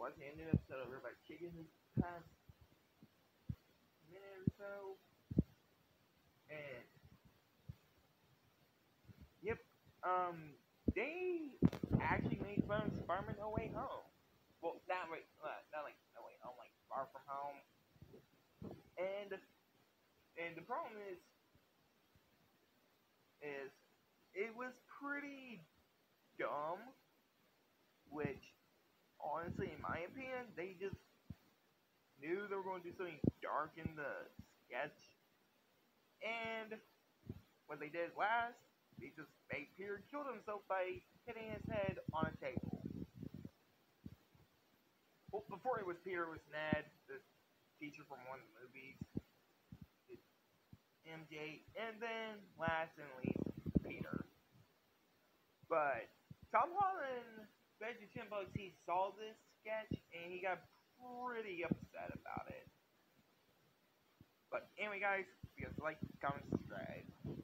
watching a new episode of Robot Chicken this past minute or so. And yep, um, they actually made fun of Spider-Man No Way Home. Well, not right, uh, not like No Way Home, like Far From Home. And and the problem is, is it was pretty dumb, honestly, in my opinion, they just knew they were going to do something dark in the sketch, and what they did last, they just made Peter kill himself by hitting his head on a table. Well, before it was Peter, it was Ned, the teacher from one of the movies, MJ, and then last and least, Peter. But Tom Holland, Veggie Chimbugs, he saw this sketch and he got pretty upset about it. But anyway, guys, if like, comment, subscribe.